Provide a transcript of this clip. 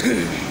Uh.